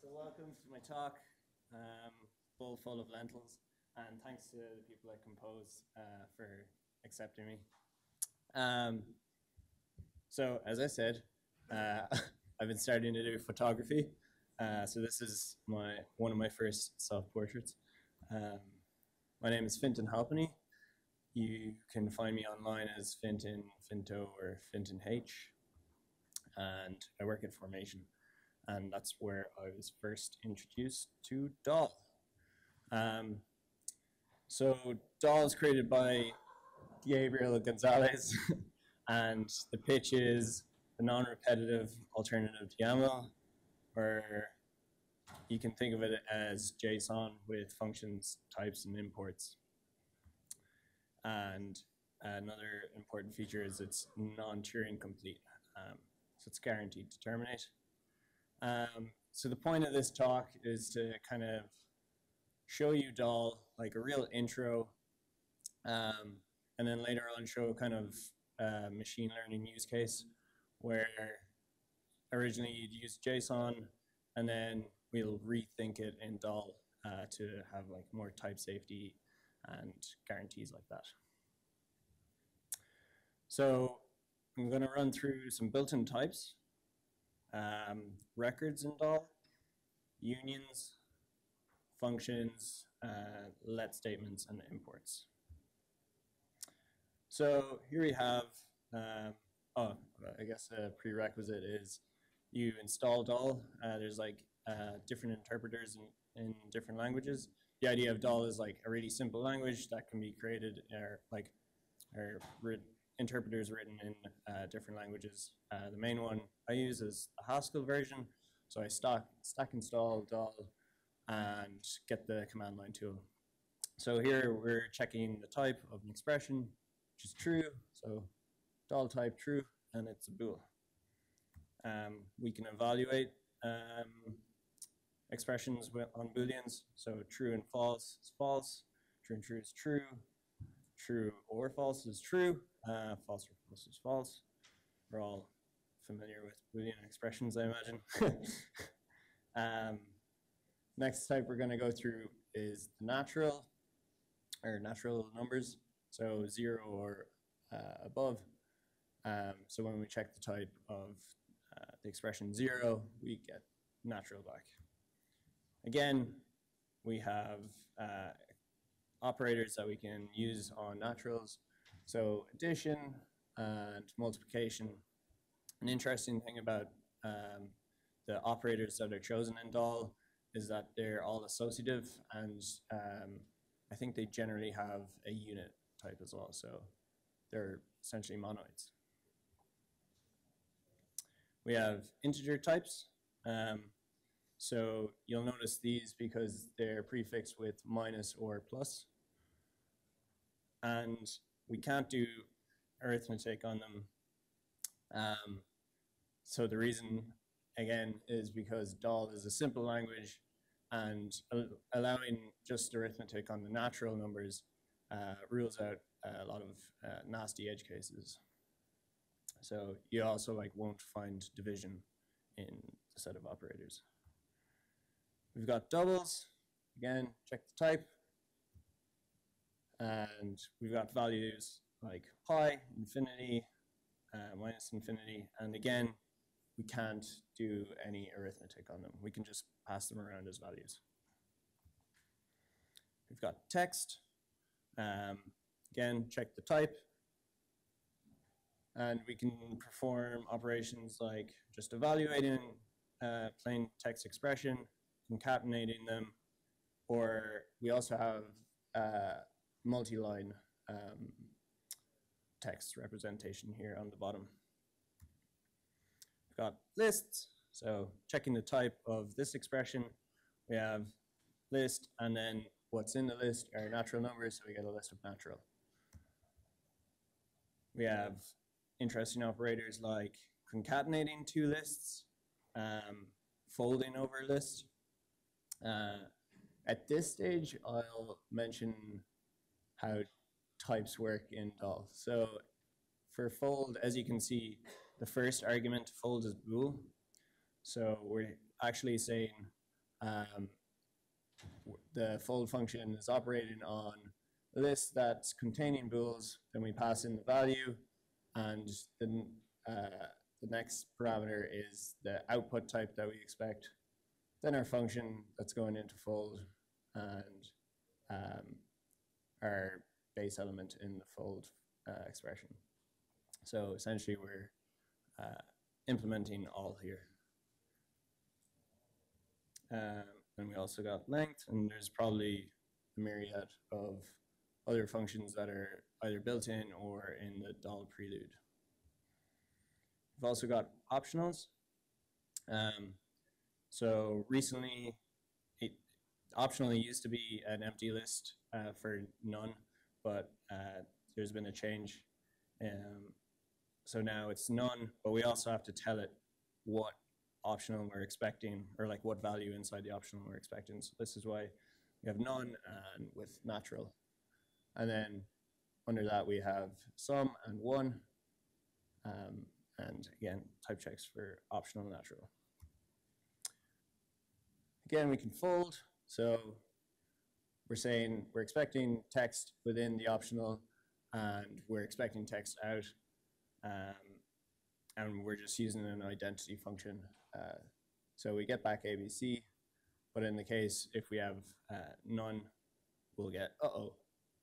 so welcome to my talk, um, bowl full of lentils, and thanks to the people at Compose uh, for accepting me. Um, so, as I said, uh, I've been starting to do photography. Uh, so this is my one of my first self-portraits. Um, my name is Fintan Halpenny. You can find me online as Fintan, Finto, or Fintan H. And I work at Formation and that's where I was first introduced to Dhall. Um, so Dhall is created by Gabriel Gonzalez, and the pitch is the non-repetitive alternative to YAML, where you can think of it as JSON with functions, types, and imports. And another important feature is it's non-Turing complete, um, so it's guaranteed to terminate. Um, so the point of this talk is to kind of show you Dhall, like a real intro, um, and then later on show kind of a machine learning use case where originally you'd use JSON, and then we'll rethink it in Dhall uh, to have like more type safety and guarantees like that. So I'm going to run through some built-in types um, records and all, unions, functions, uh, let statements, and imports. So here we have, um, oh, I guess a prerequisite is you install Dhall. Uh, there's like uh, different interpreters in, in different languages. The idea of Dhall is like a really simple language that can be created or like or interpreters written in uh, different languages. Uh, the main one I use is the Haskell version. So I stack, stack install dhall and get the command line tool. So here we're checking the type of an expression, which is true. So dhall type true, and it's a bool. Um, we can evaluate um, expressions on booleans. So true and false is false, true and true is true, true or false is true, uh, false or false is false. We're all familiar with Boolean expressions, I imagine. um, next type we're going to go through is the natural, or natural numbers, so zero or uh, above. Um, so when we check the type of uh, the expression zero, we get natural back. Again, we have uh, operators that we can use on naturals. So addition and multiplication. An interesting thing about um, the operators that are chosen in Dhall is that they're all associative and um, I think they generally have a unit type as well. So they're essentially monoids. We have integer types. Um, so you'll notice these because they're prefixed with minus or plus. And we can't do arithmetic on them. Um, so the reason, again, is because Dhall is a simple language and allowing just arithmetic on the natural numbers uh, rules out a lot of uh, nasty edge cases. So you also like won't find division in the set of operators. We've got doubles. Again, check the type. And we've got values like pi, infinity, uh, minus infinity. And again, we can't do any arithmetic on them. We can just pass them around as values. We've got text. Um, again, check the type. And we can perform operations like just evaluating uh, plain text expression, concatenating them, or we also have uh, multi-line um, text representation here on the bottom. We've got lists, so checking the type of this expression, we have list, and then what's in the list are natural numbers, so we get a list of natural. We have interesting operators like concatenating two lists, um, folding over a list, uh, at this stage, I'll mention how types work in Dhall. So for fold, as you can see, the first argument to fold is bool. So we're actually saying um, the fold function is operating on a list that's containing bools, then we pass in the value, and then uh, the next parameter is the output type that we expect. Then our function that's going into fold, and um, our base element in the fold uh, expression. So essentially, we're uh, implementing all here. Um, and we also got length, and there's probably a myriad of other functions that are either built in or in the Dhall prelude. We've also got optionals. Um, so recently, optionally used to be an empty list uh, for none, but uh, there's been a change. Um, so now it's none, but we also have to tell it what optional we're expecting, or like what value inside the optional we're expecting. So this is why we have none and with natural. And then under that we have some and one. Um, and again, type checks for optional and natural. Again, we can fold. So we're saying we're expecting text within the optional and we're expecting text out. Um, and we're just using an identity function. Uh, so we get back ABC, but in the case if we have uh, none, we'll get uh-oh,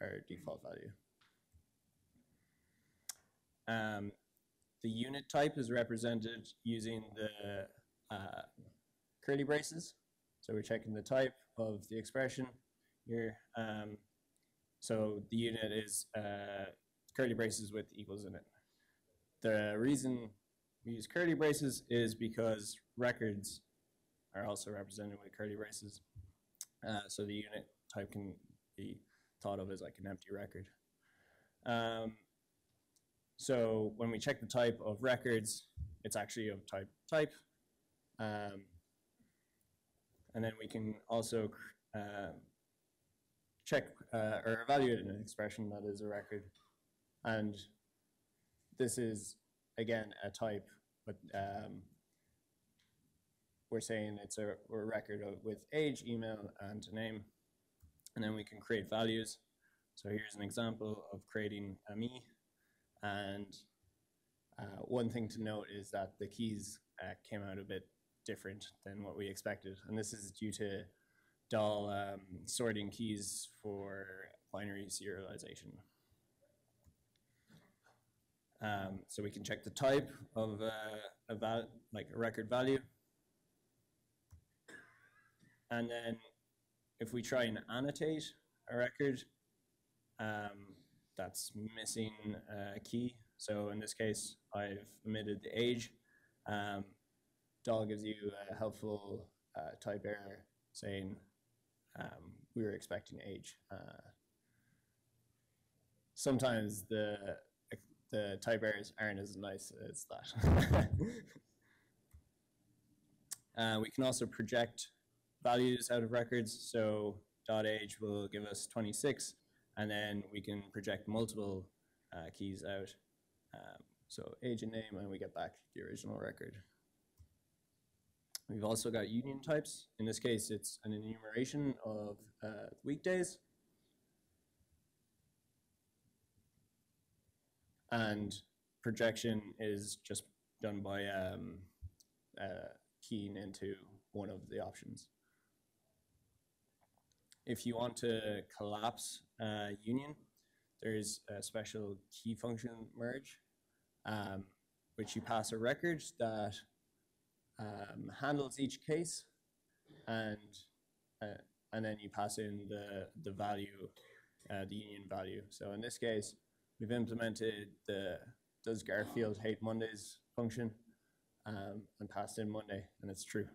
our default value. Um, the unit type is represented using the uh, curly braces. So we're checking the type of the expression here. Um, so the unit is uh, curly braces with equals in it. The reason we use curly braces is because records are also represented with curly braces. Uh, so the unit type can be thought of as like an empty record. Um, so when we check the type of records, it's actually of type type. Um, and then we can also uh, check uh, or evaluate an expression that is a record. And this is, again, a type, but um, we're saying it's a, a record of, with age, email, and name. And then we can create values. So here's an example of creating a me. And uh, one thing to note is that the keys uh, came out a bit different than what we expected. And this is due to Dhall um, sorting keys for binary serialization. Um, so we can check the type of uh, a val like a record value. And then if we try and annotate a record, um, that's missing a key. So in this case, I've omitted the age. Um, Dhall gives you a helpful uh, type error saying um, we were expecting age. Uh, sometimes the the type errors aren't as nice as that. uh, we can also project values out of records. So dot age will give us 26, and then we can project multiple uh, keys out. Um, so age and name, and we get back the original record. We've also got union types. In this case, it's an enumeration of uh, weekdays. And projection is just done by um, uh, keying into one of the options. If you want to collapse uh, union, there's a special key function merge, um, which you pass a record that um, handles each case, and uh, and then you pass in the the value, uh, the union value. So in this case, we've implemented the does Garfield hate Mondays function, um, and passed in Monday, and it's true.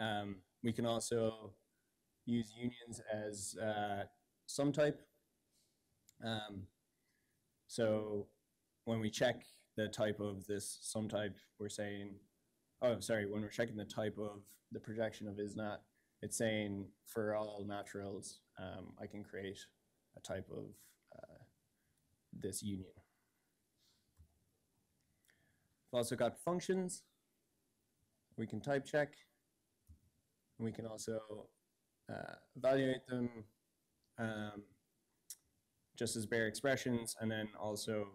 Um, we can also use unions as uh, sum type. Um, so when we check the type of this sum type, we're saying, oh, sorry, when we're checking the type of the projection of is not, it's saying for all naturals, um, I can create a type of uh, this union. We've also got functions. we can type check. We can also uh, evaluate them um, just as bare expressions and then also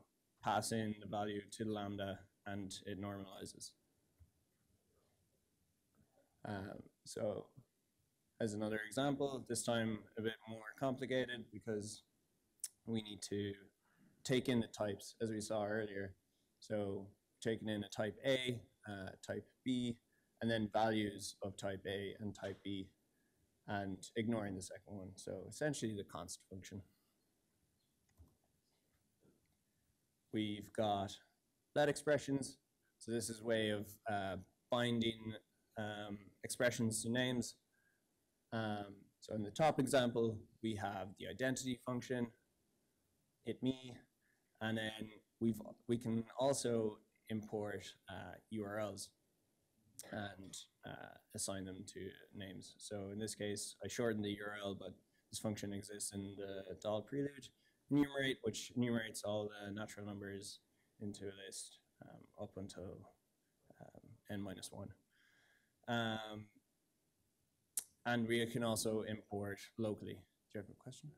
pass in the value to the lambda and it normalizes. Um, so as another example, this time a bit more complicated because we need to take in the types as we saw earlier. So taking in a type A, uh, type B, and then values of type A and type B, and ignoring the second one. So essentially the const function. We've got let expressions. So this is a way of uh, binding um, expressions to names. Um, so in the top example, we have the identity function, hit me, and then we've we can also import uh, URLs and uh, assign them to names. So in this case, I shortened the URL, but this function exists in the Dhall prelude enumerate, which enumerates all the natural numbers into a list um, up until um, n minus one. Um, and we can also import locally. Do you have a question?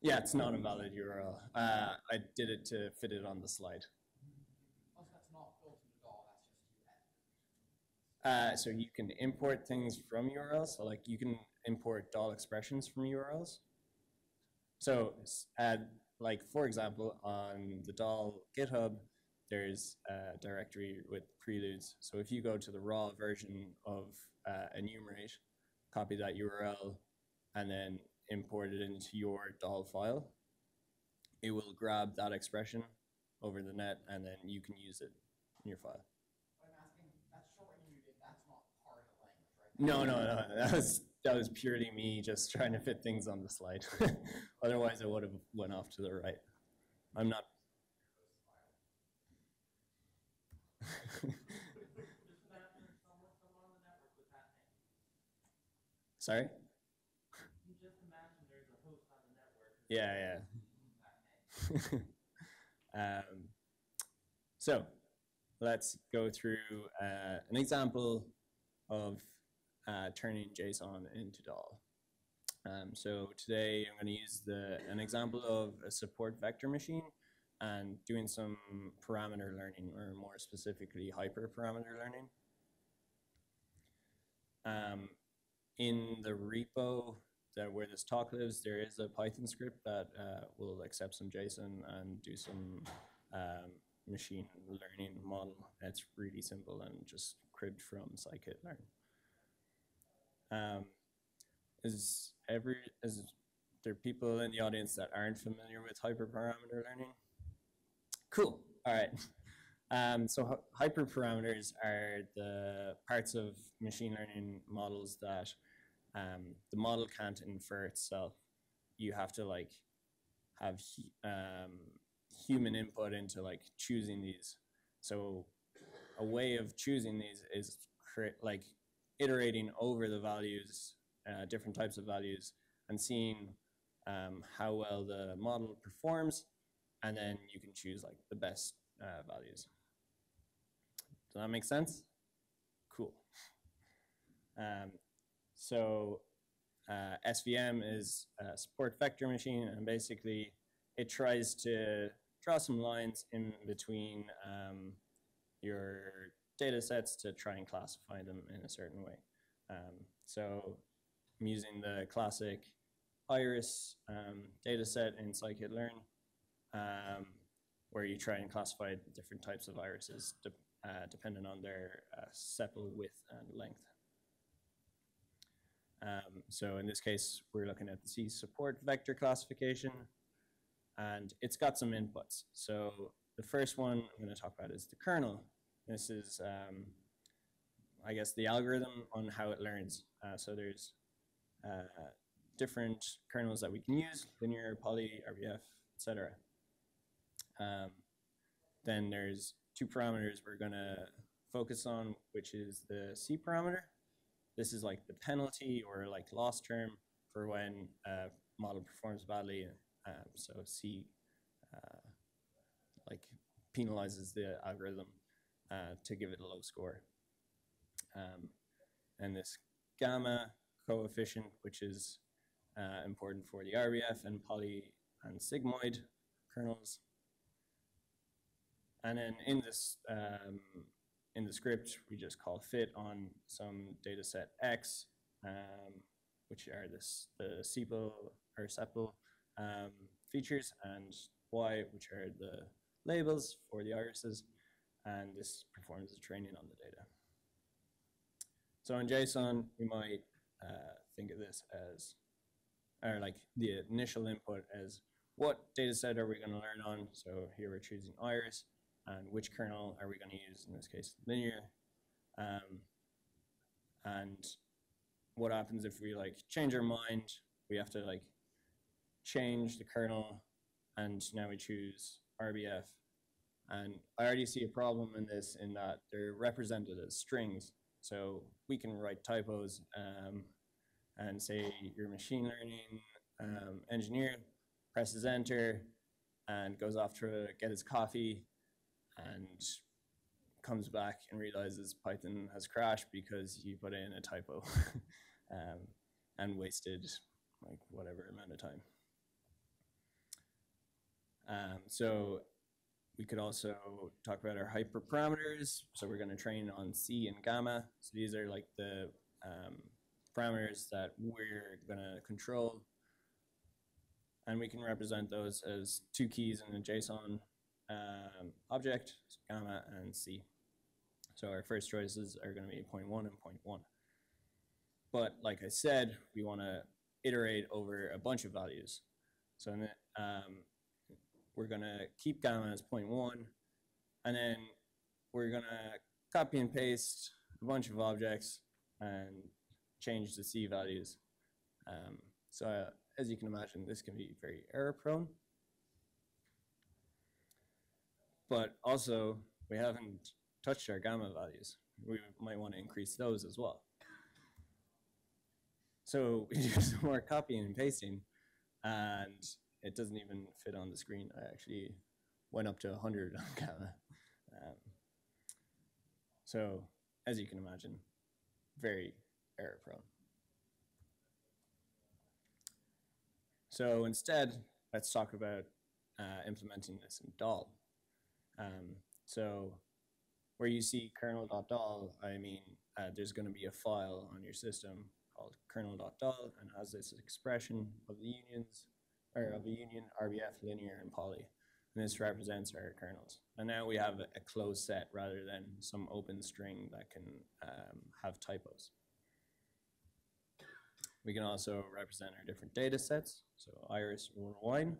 Yeah, it's not a valid URL. Uh, I did it to fit it on the slide. Uh, so you can import things from URLs. So like you can import Dhall expressions from URLs. So uh, like for example, on the Dhall GitHub, there's a directory with preludes. So if you go to the raw version of uh, enumerate, copy that URL, and then import it into your Dhall file, it will grab that expression over the net, and then you can use it in your file. No, no, no. That was that was purely me just trying to fit things on the slide. Otherwise, I would have went off to the right. I'm not. Sorry. Yeah, yeah. um, so let's go through uh, an example of uh, turning JSON into Dhall. Um, so today I'm going to use the, an example of a support vector machine and doing some parameter learning, or more specifically, hyperparameter learning. Um, in the repo that where this talk lives, there is a Python script that uh, will accept some JSON and do some um, machine learning model. It's really simple and just cribbed from scikit-learn. Um, is every is there people in the audience that aren't familiar with hyperparameter learning? Cool. All right. Um, so hyperparameters are the parts of machine learning models that um, the model can't infer itself. You have to like have um, human input into like choosing these. So a way of choosing these is like iterating over the values, uh, different types of values, and seeing um, how well the model performs, and then you can choose like the best uh, values. Does that make sense? Cool. Um, so uh, SVM is a support vector machine, and basically it tries to draw some lines in between um, your data sets to try and classify them in a certain way. Um, so I'm using the classic iris um, data set in scikit-learn, um, where you try and classify different types of irises de uh, depending on their uh, sepal width and length. Um, so in this case, we're looking at the C support vector classification, and it's got some inputs. So the first one I'm going to talk about is the kernel. This is, um, I guess, the algorithm on how it learns. Uh, so there's uh, different kernels that we can use, linear, poly, RBF, etc. Um, then there's two parameters we're going to focus on, which is the C parameter. This is like the penalty or like loss term for when a model performs badly. Um, so C, uh, like penalizes the algorithm uh, to give it a low score. Um, and this gamma coefficient, which is uh, important for the RBF and poly and sigmoid kernels. And then in this um, in the script, we just call fit on some data set X, um, which are this, the sepal or sepal um, features, and Y, which are the labels for the irises, and this performs the training on the data. So in JSON, we might uh, think of this as, or like the initial input as what data set are we going to learn on? So here we're choosing iris, and which kernel are we going to use, in this case, linear. Um, and what happens if we like change our mind, we have to like change the kernel, and now we choose RBF. And I already see a problem in this in that they're represented as strings. So we can write typos um, and say your machine learning um, engineer presses enter and goes off to get his coffee and comes back and realizes Python has crashed because he put in a typo um, and wasted like whatever amount of time. Um, so we could also talk about our hyperparameters. So we're going to train on C and gamma. So these are like the um, parameters that we're going to control. And we can represent those as two keys in a JSON um, object, so gamma and C. So our first choices are going to be 0.1 and 0.1. But like I said, we want to iterate over a bunch of values. So um, we're going to keep gamma as 0.1, and then we're going to copy and paste a bunch of objects and change the C values. Um, so uh, as you can imagine, this can be very error prone. But also, we haven't touched our gamma values. We might want to increase those as well. So we do some more copying and pasting, and it doesn't even fit on the screen. I actually went up to 100 on gamma. Um, so as you can imagine, very error prone. So instead, let's talk about uh, implementing this in Dhall. Um, so where you see kernel.dhall, I mean, uh, there's going to be a file on your system called kernel.dhall and has this expression of the unions, or of a union, RBF, linear, and poly. And this represents our kernels. And now we have a closed set rather than some open string that can um, have typos. We can also represent our different data sets, so iris or wine.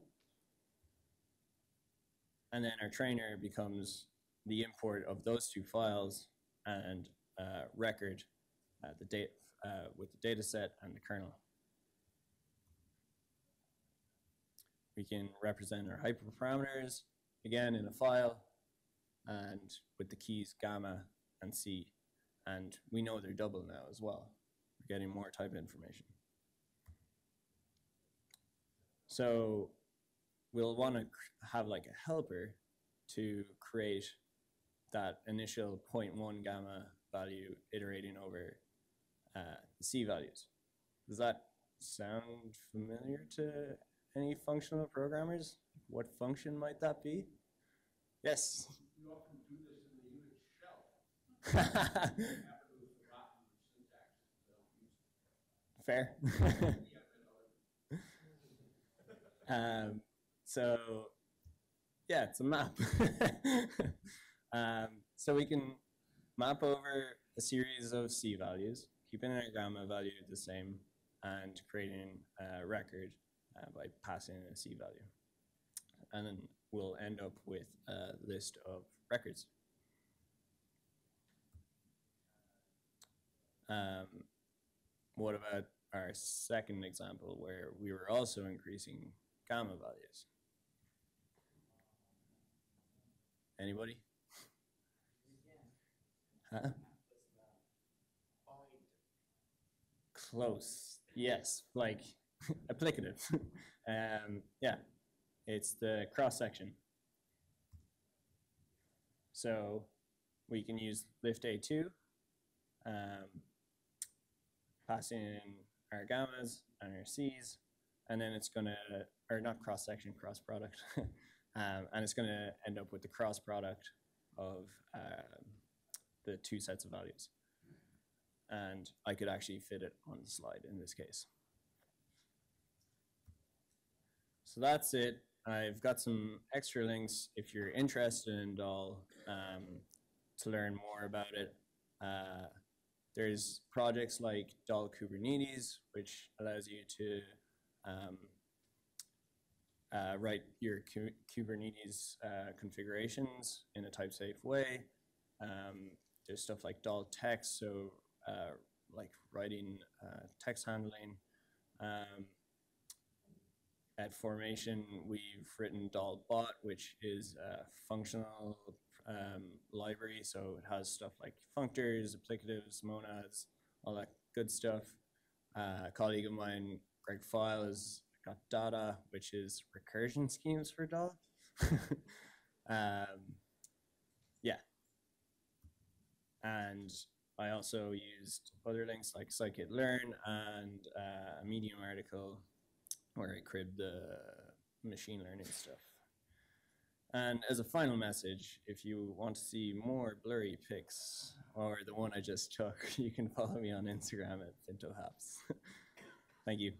And then our trainer becomes the import of those two files and uh, record uh, the date uh, with the data set and the kernel. We can represent our hyperparameters again in a file and with the keys gamma and C. And we know they're double now as well. We're getting more type information. So we'll want to have like a helper to create that initial 0.1 gamma value iterating over uh, C values. Does that sound familiar to any functional programmers? What function might that be? Yes? You often do this in the Unix shell. Fair. um, so yeah, it's a map. um, so we can map over a series of C values, keeping our gamma value the same, and creating a record uh, by passing in a C value. And then we'll end up with a list of records. Um, what about our second example where we were also increasing gamma values? Anybody? Huh? Close. Yes, like applicative. um, yeah, it's the cross section. So we can use lift A2, um, pass in our gammas and our C's, and then it's gonna, or not cross section, cross product. um, and it's gonna end up with the cross product of um, the two sets of values. And I could actually fit it on the slide in this case. So that's it. I've got some extra links if you're interested in Dhall um, to learn more about it. Uh, there's projects like Dhall Kubernetes, which allows you to um, uh, write your Ku- Kubernetes uh, configurations in a type-safe way. Um, there's stuff like Dhall text, so uh, like writing uh, text handling. Um, at Formation, we've written Dhall bot, which is a functional um, library, so it has stuff like functors, applicatives, monads, all that good stuff. Uh, a colleague of mine, Greg Pfeil, has got Dada, which is recursion schemes for Dhall. um, yeah. And I also used other links like scikit-learn and uh, a Medium article where I cribbed the machine learning stuff. And as a final message, if you want to see more blurry pics or the one I just took, you can follow me on Instagram at PintoHaps. Thank you.